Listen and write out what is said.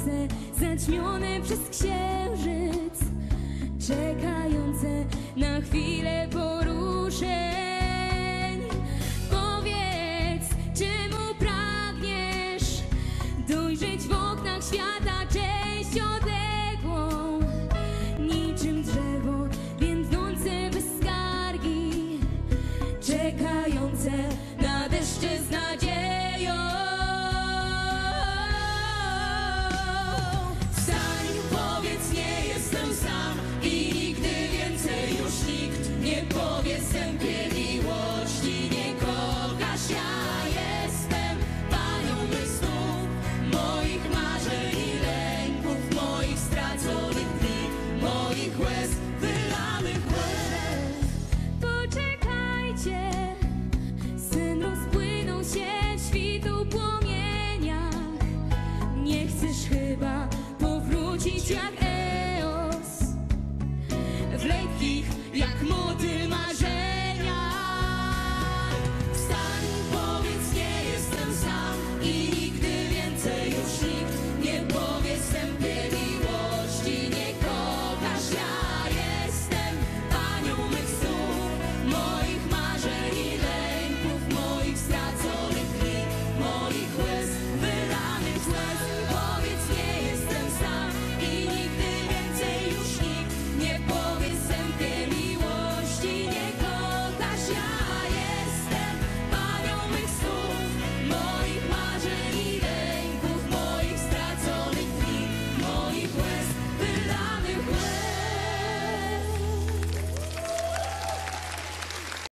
słońce zaćmione przez księżyc Czekające na chwilę poruszeń. Powiedz, czemu pragniesz dojrzeć w oknach świata część odległą? Niczym drzewo więdnące bez skargi Czeka ziet jak eos. Vleekvlieg